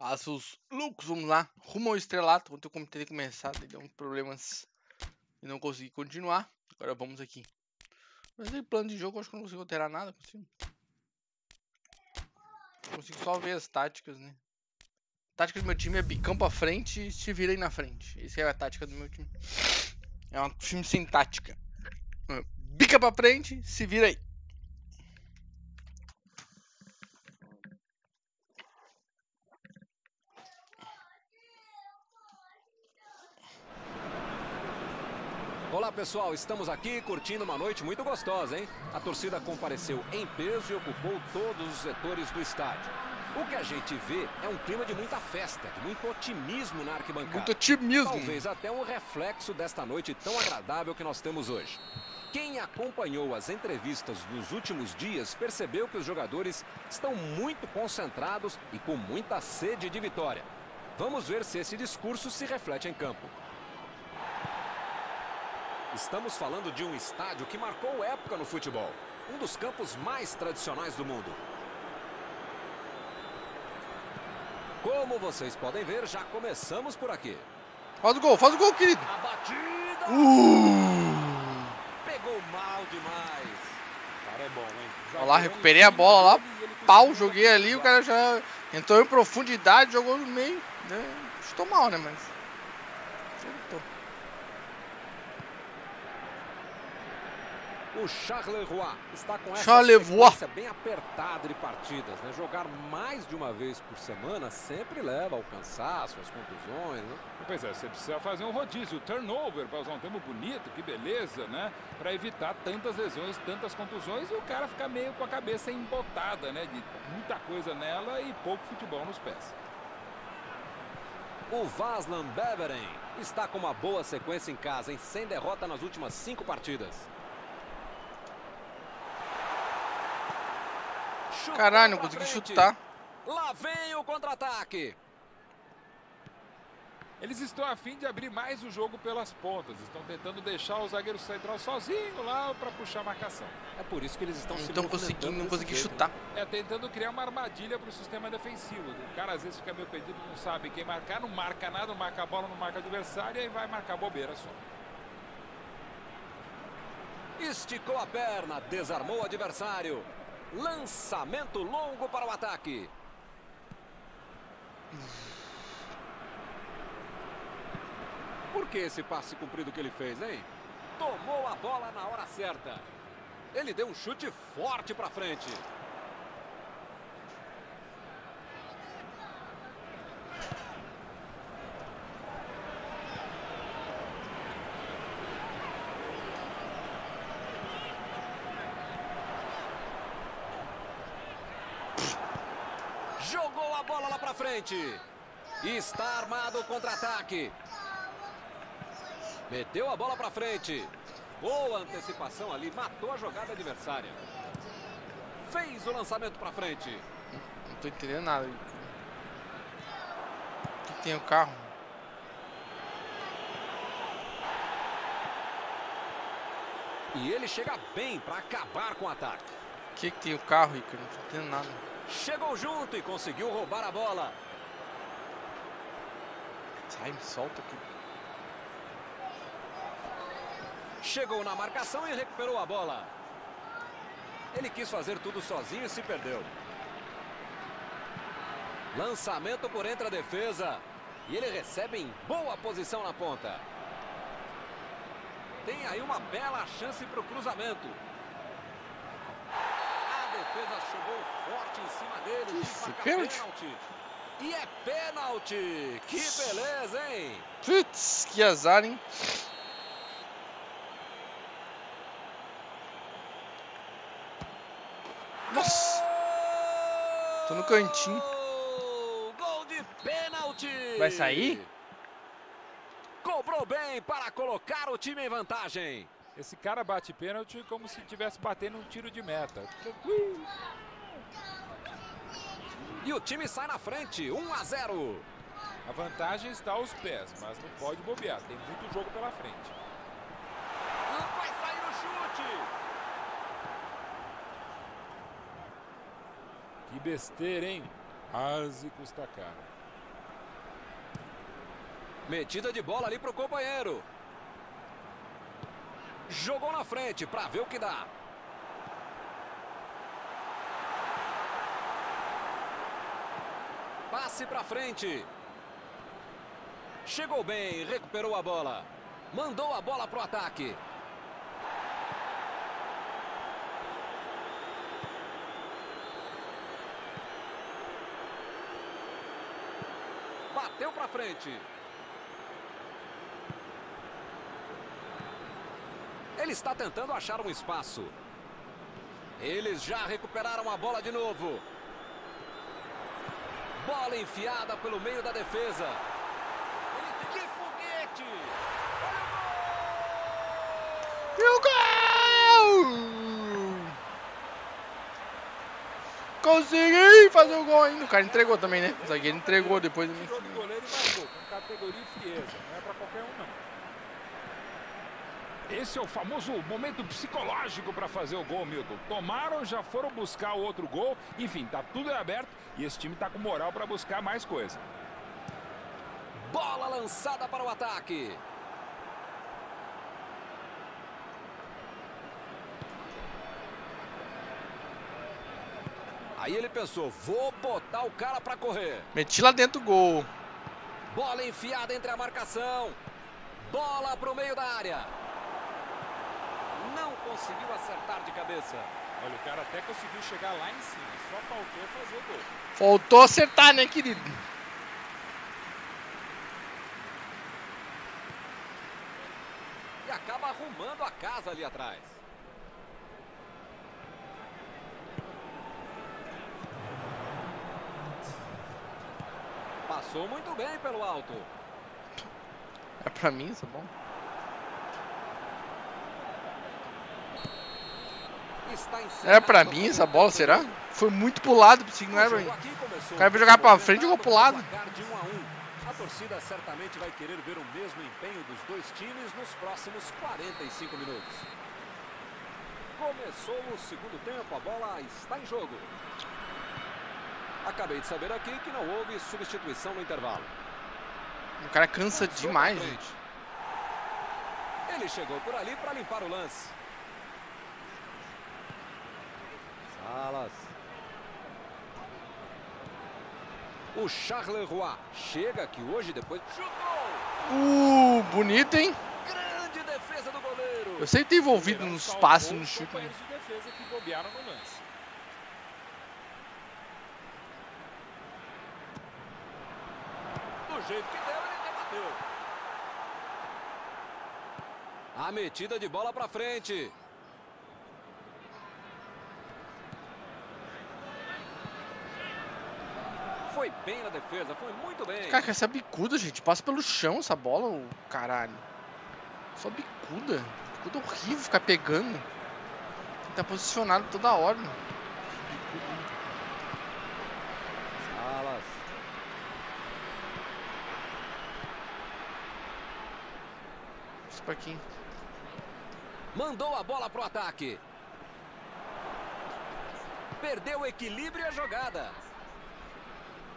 Os loucos, vamos lá. Rumo ao estrelato. Ontem eu comentei começar, deu uns problemas e não consegui continuar. Agora vamos aqui. Mas em plano de jogo, acho que não consigo alterar nada. Consigo. Consigo só ver as táticas, né? A tática do meu time é bicão pra frente e se vira aí na frente. Essa é a tática do meu time. É um time sem tática. Bica pra frente, se vira aí. Olá pessoal, estamos aqui curtindo uma noite muito gostosa, hein? A torcida compareceu em peso e ocupou todos os setores do estádio. O que a gente vê é um clima de muita festa, de muito otimismo na arquibancada. Muito otimismo. Talvez até um reflexo desta noite tão agradável que nós temos hoje. Quem acompanhou as entrevistas dos últimos dias percebeu que os jogadores estão muito concentrados e com muita sede de vitória. Vamos ver se esse discurso se reflete em campo. Estamos falando de um estádio que marcou época no futebol. Um dos campos mais tradicionais do mundo. Como vocês podem ver, já começamos por aqui. Faz o gol, faz o gol, querido. A batida! Uh! Pegou mal demais. Cara é bom, hein? Olha lá, recuperei a bola lá. Pau, joguei ali, o cara já entrou em profundidade, jogou no meio. Né? Estou mal, né? Mas. O Charleroi está com essa Charleroi. sequência bem apertada de partidas. Né? Jogar mais de uma vez por semana sempre leva ao cansaço, às contusões. Né? Pois é, você precisa fazer um rodízio, turnover, para usar um termo bonito, que beleza, né? Para evitar tantas lesões, tantas contusões e o cara ficar meio com a cabeça embotada, né? De muita coisa nela e pouco futebol nos pés. O Vaslan Beveren está com uma boa sequência em casa, hein? sem derrota nas últimas cinco partidas. Caralho, não consegui chutar. Lá vem o contra-ataque. Eles estão a fim de abrir mais o jogo pelas pontas. Estão tentando deixar o zagueiro central sozinho lá para puxar a marcação. É por isso que eles estão se Então movimentando consegui, não consegui jeito, chutar. É tentando criar uma armadilha para o sistema defensivo. O cara às vezes fica meio perdido, não sabe quem marcar, não marca nada, não marca a bola, não marca adversário e aí vai marcar bobeira só. Esticou a perna, desarmou o adversário. Lançamento longo para o ataque. Por que esse passe comprido que ele fez, hein? Tomou a bola na hora certa. Ele deu um chute forte para frente. Jogou a bola lá para frente. Está armado o contra-ataque. Meteu a bola para frente. Boa antecipação ali, matou a jogada adversária. Fez o lançamento para frente. Não tô entendendo nada. O que que tem o carro? E ele chega bem para acabar com o ataque. O que que tem o carro, Ricardo? Não tô entendendo nada. Chegou junto e conseguiu roubar a bola. Sai, solta aqui. Chegou na marcação e recuperou a bola. Ele quis fazer tudo sozinho e se perdeu. Lançamento por entre a defesa. E ele recebe em boa posição na ponta. Tem aí uma bela chance para o cruzamento. Defesa chegou forte em cima dele. Isso, pênalti. pênalti. E é pênalti. Que beleza, hein? Putz, que azar, hein? Nossa, Tô no cantinho. Gol de pênalti! Vai sair? Cobrou bem para colocar o time em vantagem. Esse cara bate pênalti como se estivesse batendo um tiro de meta. Tranquilo. E o time sai na frente, 1 a 0. A vantagem está aos pés, mas não pode bobear. Tem muito jogo pela frente. Vai sair o chute. Que besteira, hein? Quase custa caro. Metida de bola ali pro companheiro. Jogou na frente para ver o que dá. Passe para frente. Chegou bem, recuperou a bola. Mandou a bola pro ataque. Bateu para frente. Ele está tentando achar um espaço. Eles já recuperaram a bola de novo. Bola enfiada pelo meio da defesa. Que foguete! E o gol! Consegui fazer o gol ainda. O cara entregou também, né? O zagueiro entregou depois Tirou do goleiro e marcou, com categoria e frieza. Não é pra qualquer um, não. Esse é o famoso momento psicológico para fazer o gol, Milton. Tomaram, já foram buscar o outro gol. Enfim, tá tudo aberto e esse time tá com moral para buscar mais coisa. Bola lançada para o ataque. Aí ele pensou, vou botar o cara para correr. Meti lá dentro do gol. Bola enfiada entre a marcação. Bola para o meio da área. Conseguiu acertar de cabeça. Olha, o cara até conseguiu chegar lá em cima. Só faltou fazer o gol. Faltou acertar, né, querido? E acaba arrumando a casa ali atrás. Passou muito bem pelo alto. É pra mim, isso é bom. Era pra mim essa bola, será? Foi muito pro lado, não era pra mim. O cara vai jogar pra frente e jogou pro lado. De 1 a 1. A torcida certamente vai querer ver o mesmo empenho dos dois times nos próximos 45 minutos. Começou o segundo tempo, a bola está em jogo. Acabei de saber aqui que não houve substituição no intervalo. O cara cansa demais, gente. Ele chegou por ali para limpar o lance. Salas. O Charleroi chega aqui hoje depois. Chutou! Uh, bonito, hein? Grande defesa do goleiro. Eu sei que tem envolvido nos salvou passes, os no chute. de defesa que bobearam no lance. Do jeito que deu, ele rebateu. A metida de bola para frente. Foi bem na defesa, foi muito bem. Cara, essa bicuda, gente. Passa pelo chão essa bola, o caralho. Só bicuda. Bicuda horrível ficar pegando. Tem que estar posicionado toda hora. Bicuda. Salas. Isso pra quem? Mandou a bola pro ataque. Perdeu o equilíbrio e a jogada.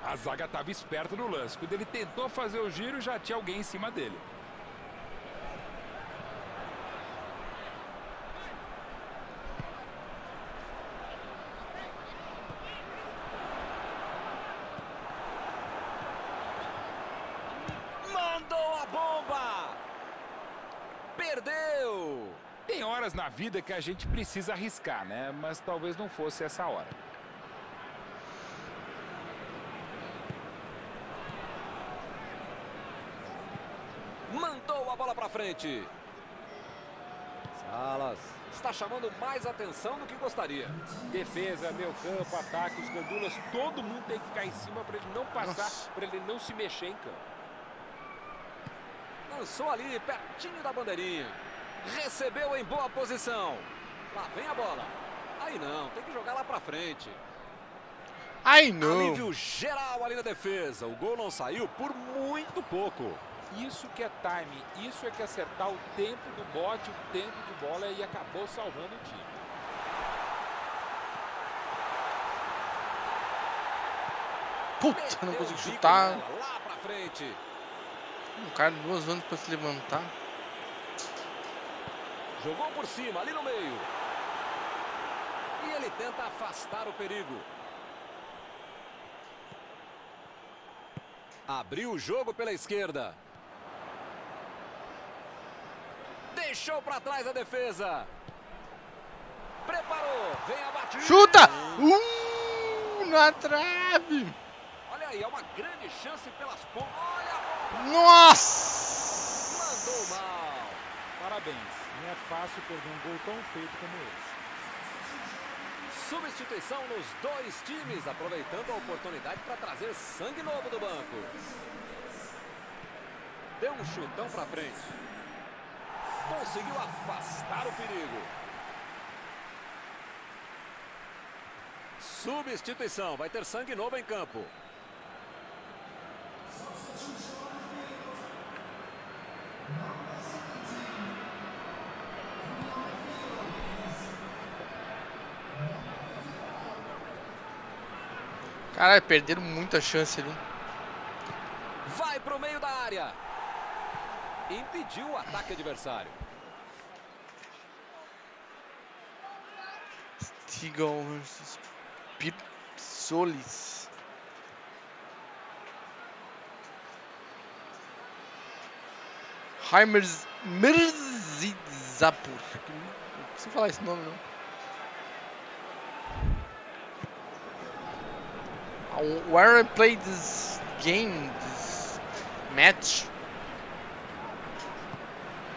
A zaga estava esperta no lance. Quando ele tentou fazer o giro, já tinha alguém em cima dele. Mandou a bomba. Perdeu. Tem horas na vida que a gente precisa arriscar, né? Mas talvez não fosse essa hora. Mandou a bola pra frente. Salas. Está chamando mais atenção do que gostaria. Defesa, meio campo, ataque, os gandulas, todo mundo tem que ficar em cima para ele não passar, para ele não se mexer em campo. Lançou ali, pertinho da bandeirinha. Recebeu em boa posição. Lá vem a bola. Aí não, tem que jogar lá pra frente. Ai, não. Alívio geral ali na defesa. O gol não saiu por muito pouco. Isso que é time, isso é que é acertar o tempo do bote, o tempo de bola e acabou salvando o time. Puta, não consigo bico chutar. nela, Lá pra frente. Um cara duas anos pra se levantar. Jogou por cima, ali no meio. E ele tenta afastar o perigo. Abriu o jogo pela esquerda. Deixou para trás a defesa. Preparou. Vem a batida. Chuta! Uh, na trave! Olha aí, é uma grande chance pelas pontas. Olha a bola. Nossa! Mandou mal. Parabéns. Não é fácil perder um gol tão feito como esse. Substituição nos dois times, aproveitando a oportunidade para trazer sangue novo do banco. Deu um chutão para frente. Conseguiu afastar o perigo. Substituição, vai ter sangue novo em campo. Caralho, perderam muita chance ali. Vai pro meio da área. Impediu o ataque adversário. Stigall versus Solis. Heimers Mirzizapur. Não consigo falar esse nome não. Where I played this game, this match.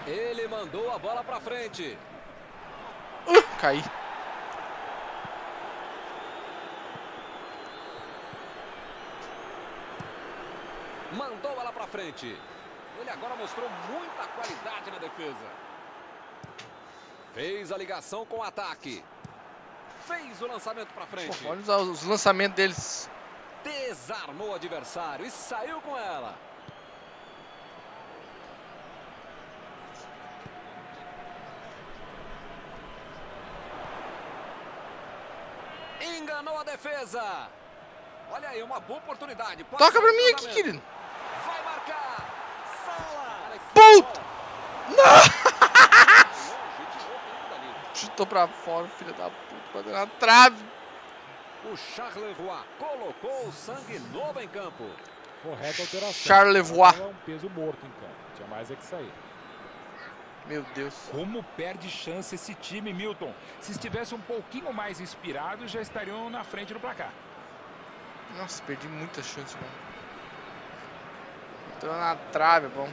Ele mandou a bola pra frente. Uh, caí. Mandou ela pra frente. Ele agora mostrou muita qualidade na defesa. Fez a ligação com o ataque. Fez o lançamento pra frente. Pô, olha os lançamentos deles. Desarmou o adversário e saiu com ela. Enganou a defesa. Olha aí, uma boa oportunidade. Pode Toca pra mim aqui, querido. Vai marcar. Sala. Puta! Não! Chutou pra fora, filho da puta. Bateu na trave. O Charleroi colocou o sangue novo em campo. Correta alteração. Charlevoix. É um peso morto em campo. Tinha mais é que sair. Meu Deus. Como perde chance esse time, Milton. Se estivesse um pouquinho mais inspirado, já estariam na frente do placar. Nossa, perdi muita chance, mano. Entrou na trave, bom.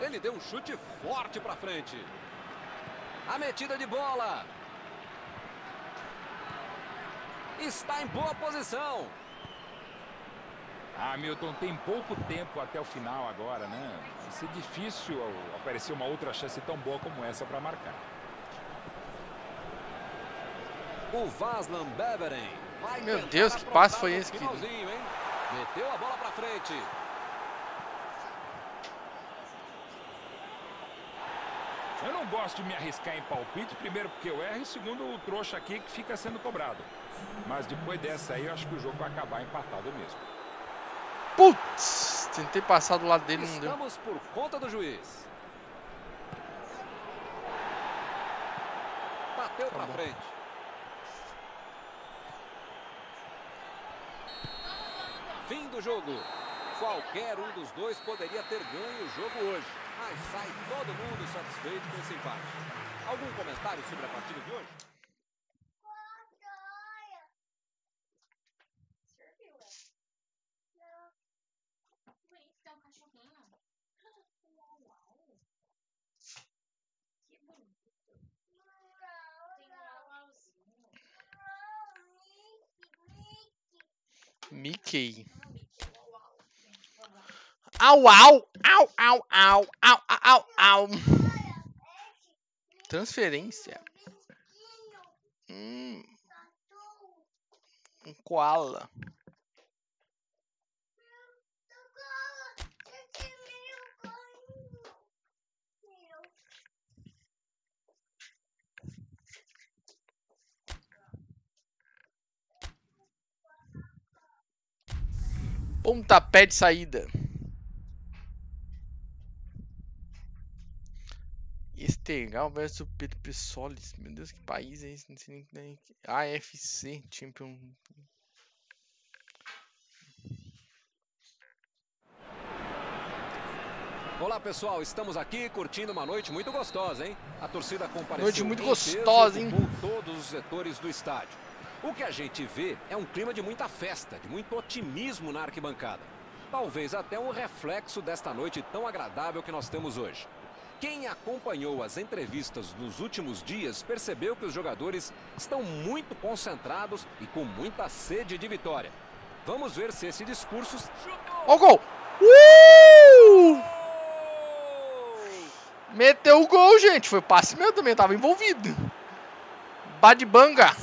Ele deu um chute forte pra frente. A metida de bola. Está em boa posição. Ah, Milton, tem pouco tempo até o final agora, né? Vai ser difícil aparecer uma outra chance tão boa como essa para marcar. O Vaslan Beveren vai Meu Deus, que passe foi esse, hein? Meteu a bola pra frente. Eu não gosto de me arriscar em palpite, primeiro porque eu erro e segundo o trouxa aqui que fica sendo cobrado. Mas depois dessa aí, eu acho que o jogo vai acabar empatado mesmo. Putz! Tentei passar do lado dele, não deu. Estamos por conta do juiz. Bateu Tá pra bom. frente. Fim do jogo. Qualquer um dos dois poderia ter ganho o jogo hoje. Mas sai todo mundo satisfeito com esse empate. Algum comentário sobre a partida de hoje? Serviu, é. Não. Ué, esse é um cachorrinho. Uau, uau. Que bonito. Tem um uauzinho. Mickey. Au, au, au, au, au, au, au, au. Transferência. Hum, um koala. Pontapé de saída. Estegal versus Pedro Pessolis. Meu Deus, que país é esse? Não sei nem AFC Champion. Olá pessoal, estamos aqui curtindo uma noite muito gostosa, hein? A torcida compareceu. Noite muito gostosa, hein? Todos os setores do estádio. O que a gente vê é um clima de muita festa, de muito otimismo na arquibancada. Talvez até um reflexo desta noite tão agradável que nós temos hoje. Quem acompanhou as entrevistas nos últimos dias percebeu que os jogadores estão muito concentrados e com muita sede de vitória. Vamos ver se esse discurso. Ó o gol! Uh! Meteu o gol, gente. Foi passe meu também, tava envolvido. Badibanga.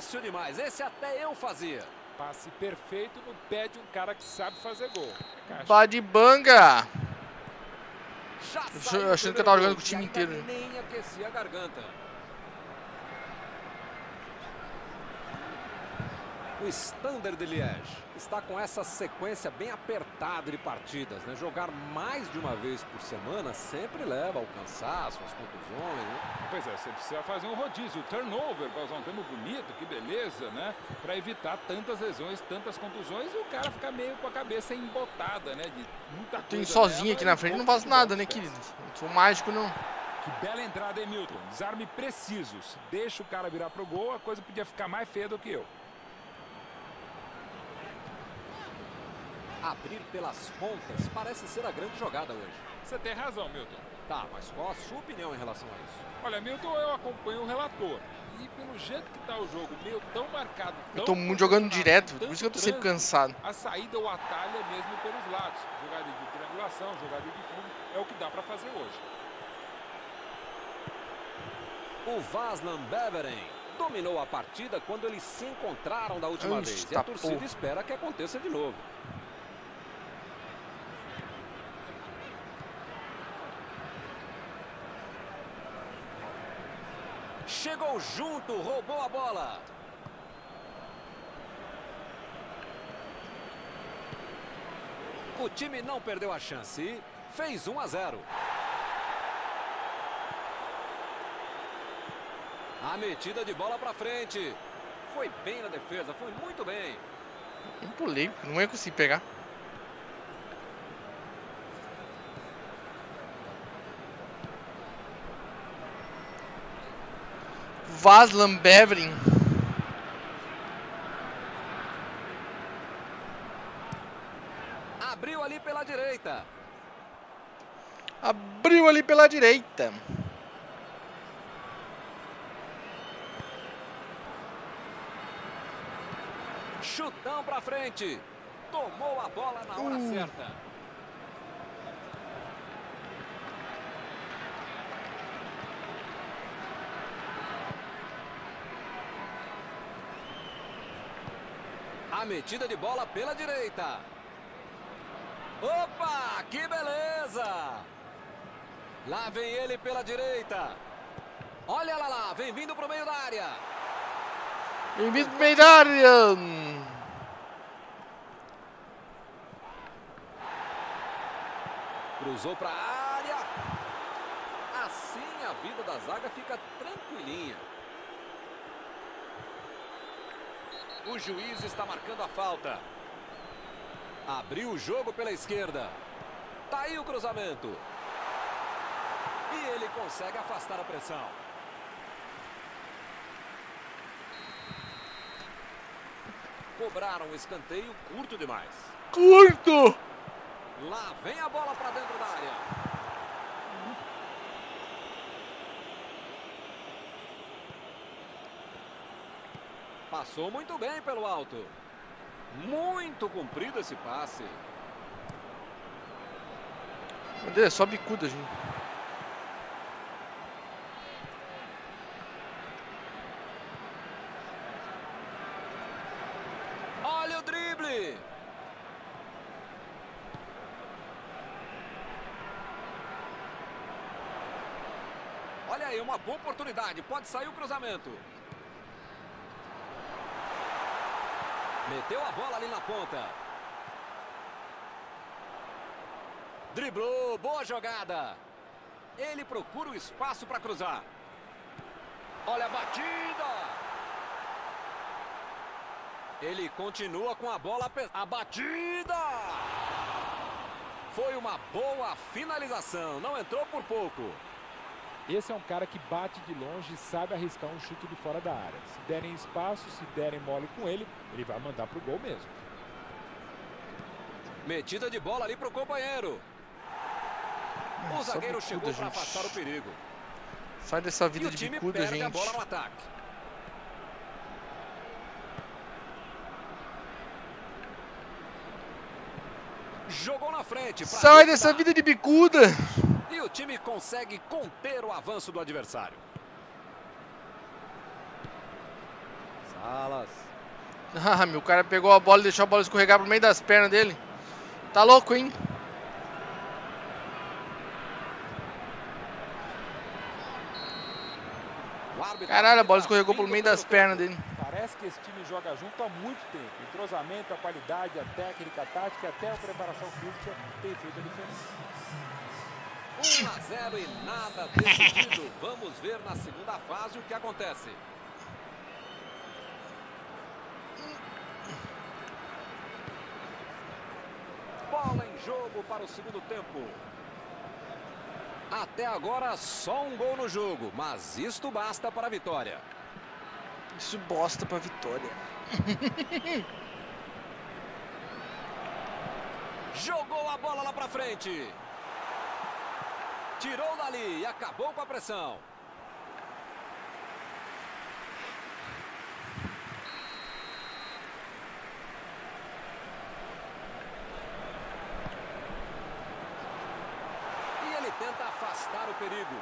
Fácil demais. Esse até eu fazia. Passe perfeito no pé de um cara que sabe fazer gol. Já Eu saiu achando o que eu tava jogando com o time inteiro. Nem aquecia a garganta. O Standard de Liège está com essa sequência bem apertada de partidas, né? Jogar mais de uma vez por semana sempre leva ao cansaço, às contusões, né? Pois é, você precisa fazer um rodízio, turnover, para usar um termo bonito, que beleza, né? Para evitar tantas lesões, tantas contusões e o cara ficar meio com a cabeça embotada, né? De muita sozinho aqui na frente, não faço futebol nada, né, querido? Não sou mágico, não. Que bela entrada, hein, Milton? Desarme preciso. Se deixa o cara virar pro gol, a coisa podia ficar mais feia do que eu. Abrir pelas pontas parece ser a grande jogada hoje. Você tem razão, Milton. Tá, mas qual a sua opinião em relação a isso? Olha, Milton, eu acompanho o relator. E pelo jeito que tá o jogo, meio tão marcado, Eu tão tô muito jogando direto, por isso que eu tô sempre cansado. A saída ou atalho é mesmo pelos lados. Jogada de triangulação, jogada de fundo, é o que dá para fazer hoje. O Vaslan Beveren dominou a partida quando eles se encontraram da última vez. E a torcida porra. espera que aconteça de novo. Chegou junto, roubou a bola. O time não perdeu a chance fez 1 a 0. A metida de bola pra frente. Foi bem na defesa, foi muito bem. Eu pulei, não ia conseguir pegar. Vaslan Bevrin. Abriu ali pela direita. Abriu ali pela direita. Chutão pra frente. Tomou a bola na hora Uh. certa. A metida de bola pela direita. Opa, que beleza! Lá vem ele pela direita. Olha lá lá, vem vindo pro meio da área. Bem-vindo pro meio da área. Cruzou para a área. Assim a vida da zaga fica tranquilinha. O juiz está marcando a falta. Abriu o jogo pela esquerda. Tá aí o cruzamento. E ele consegue afastar a pressão. Cobraram um escanteio curto demais. Curto. Lá vem a bola para dentro da área. Passou muito bem pelo alto. Muito comprido esse passe. Meu Deus, é só bicuda, gente. Olha o drible. Olha aí, uma boa oportunidade. Pode sair o cruzamento. Meteu a bola ali na ponta. Driblou, boa jogada. Ele procura o espaço para cruzar. Olha a batida! Ele continua com a bola. A batida! Foi uma boa finalização. Não entrou por pouco. Esse é um cara que bate de longe e sabe arriscar um chute de fora da área. Se derem espaço, se derem mole com ele, ele vai mandar pro gol mesmo. Metida de bola ali pro companheiro. O Ah, só zagueiro bicuda, chegou para afastar o perigo. Sai dessa E vida o de time bicuda, perde gente. a bola no ataque. Jogou na frente. Sai dessa vida de bicuda! E o time consegue conter o avanço do adversário. Salas. Ah, meu cara pegou a bola e deixou a bola escorregar pro meio das pernas dele. Tá louco, hein? Caralho, a bola tá escorregou pelo meio das pernas dele. Parece que esse time joga junto há muito tempo. O entrosamento, a qualidade, a técnica, a tática e até a preparação física tem feito a diferença. 1 a 0 e nada decidido. Vamos ver na segunda fase o que acontece. Bola em jogo para o segundo tempo. Até agora só um gol no jogo, mas isto basta para a vitória. Isso bosta pra vitória. Jogou a bola lá para frente. Tirou dali e acabou com a pressão. E ele tenta afastar o perigo.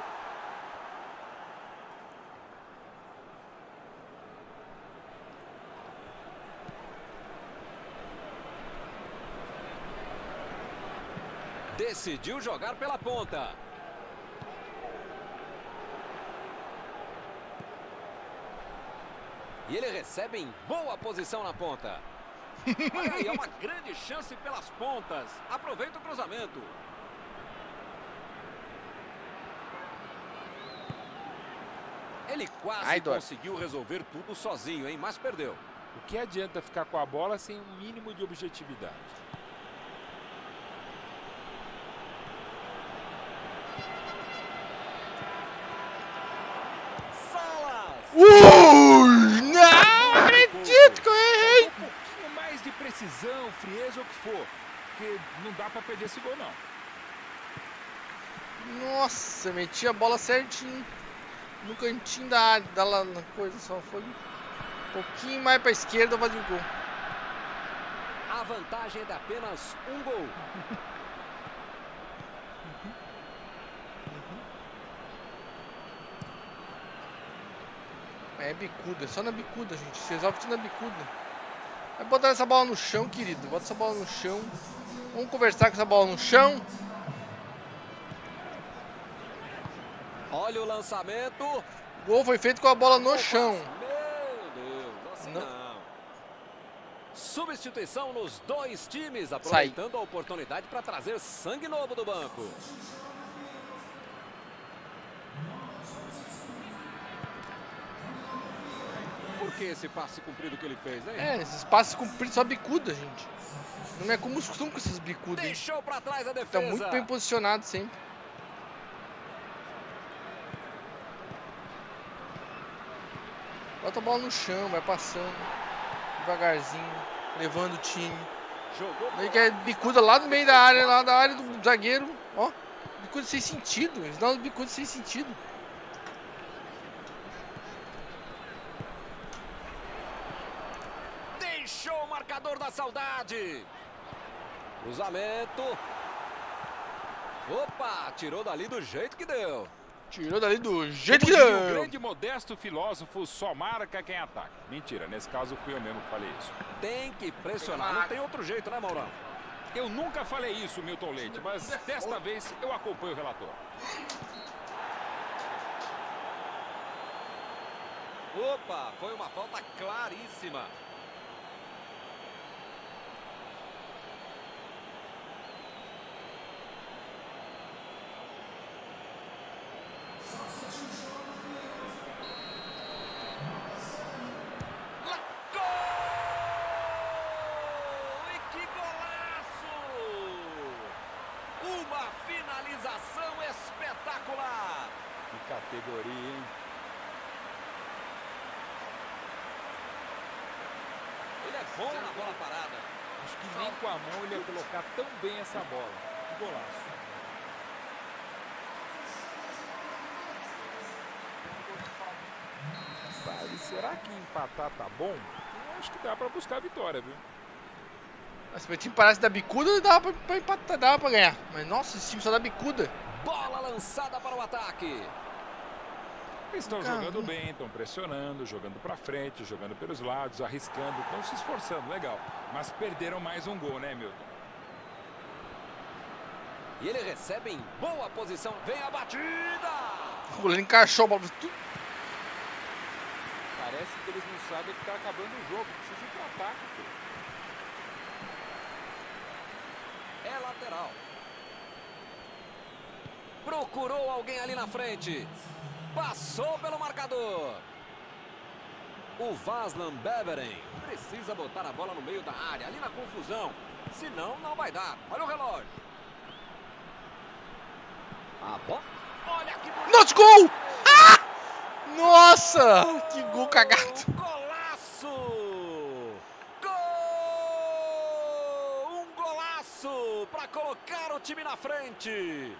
Decidiu jogar pela ponta. E ele recebe em boa posição na ponta. Olha aí, é uma grande chance pelas pontas. Aproveita o cruzamento. Ele quase Ai, conseguiu resolver tudo sozinho, hein? Mas perdeu. O que adianta ficar com a bola sem um mínimo de objetividade? Salas! Ui! Não acredito que eu errei! Um pouquinho mais de precisão, frieza, ou o que for. Porque não dá pra perder esse gol, não. Nossa, meti a bola certinho. No cantinho da área, da lá na coisa, só foi um pouquinho mais pra esquerda eu fazia o gol. A vantagem é de apenas um gol. É bicuda, só na bicuda, gente. Se resolve tudo na bicuda. Vai botar essa bola no chão, querido. Bota essa bola no chão. Vamos conversar com essa bola no chão. Olha o lançamento. O gol foi feito com a bola no chão. Meu Deus, Não. não. Substituição nos dois times, aproveitando a oportunidade para trazer sangue novo do banco. Que esse passe cumprido que ele fez, hein? É, esses passes cumpridos só bicuda, gente. Não é como os costumes com essas bicudas. hein? Deixou para trás a Tá defesa. muito bem posicionado sempre. Bota a bola no chão, vai passando. Devagarzinho. Levando o time. Jogou Aí que é bicuda lá no meio da área, lá da área do zagueiro. Ó, bicuda sem sentido. Eles dão bicuda sem sentido. Deixou o marcador da saudade. Cruzamento. Opa, tirou dali do jeito que deu. Tirou dali do jeito que diria o deu. grande e modesto filósofo só marca quem ataca. Mentira, nesse caso fui eu mesmo que falei isso. Tem que pressionar, não tem outro jeito, né, Maurão? Eu nunca falei isso, Milton Leite, mas desta vez eu acompanho o relator. Opa, foi uma falta claríssima. Finalização espetacular. Que categoria, hein? Bom na bola parada. Acho que nem com a mão ele ia colocar tão bem essa bola. Que golaço. Mas será que empatar tá bom? Eu acho que dá pra buscar a vitória, viu? Mas se o time parasse da bicuda, dava pra, pra empatar, dava pra ganhar. Mas nossa, esse time só dá bicuda. Bola lançada para o ataque. Eles estão Caramba. jogando bem, estão pressionando, jogando pra frente, jogando pelos lados, arriscando, estão se esforçando, legal. Mas perderam mais um gol, né, Milton? E ele recebe em boa posição. Vem a batida. O goleiro encaixou a bola. Parece que eles não sabem que tá acabando o jogo. Precisa ir pro ataque, pô. É lateral. Procurou alguém ali na frente. Passou pelo marcador. O Vaslan Beveren precisa botar a bola no meio da área, ali na confusão. Senão, não vai dar. Olha o relógio. A bola. Olha que. Nossa, gol! Ah! Nossa! Que gol cagado. Golaço! Gol! Um golaço para colocar o time na frente.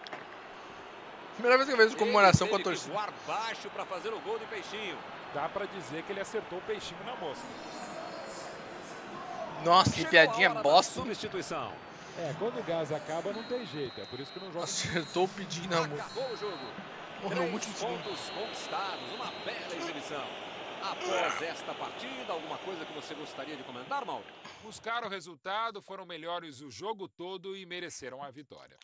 Primeira vez que eu vejo comemoração com a torcida. voar baixo para fazer o gol de peixinho. Dá pra dizer que ele acertou o peixinho na mosca. Nossa, que piadinha bosta. Substituição. É, quando o gás acaba não tem jeito. É por isso que não joga. Acertou o pedido na mão. Acabou o jogo. Morreu segundo. pontos conquistados, uma bela exibição. Após esta partida, alguma coisa que você gostaria de comentar, Mauro? Buscaram o resultado, foram melhores o jogo todo e mereceram a vitória.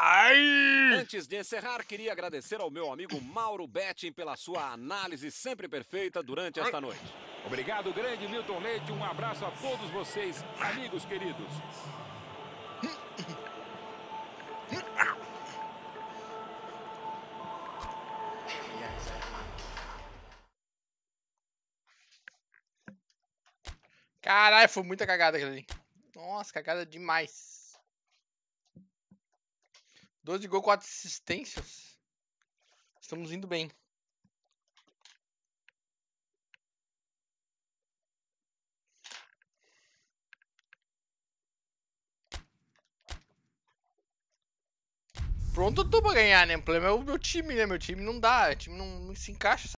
Ai! Antes de encerrar, queria agradecer ao meu amigo Mauro Betting pela sua análise sempre perfeita durante esta noite. Obrigado, grande Milton Leite. Um abraço a todos vocês, amigos queridos. Caralho, foi muita cagada aquilo ali. Nossa, cagada demais. 12 gols, 4 assistências. Estamos indo bem. Pronto, eu tô pra ganhar, né? O problema é o meu time, né? Meu time não dá, o time não se encaixa.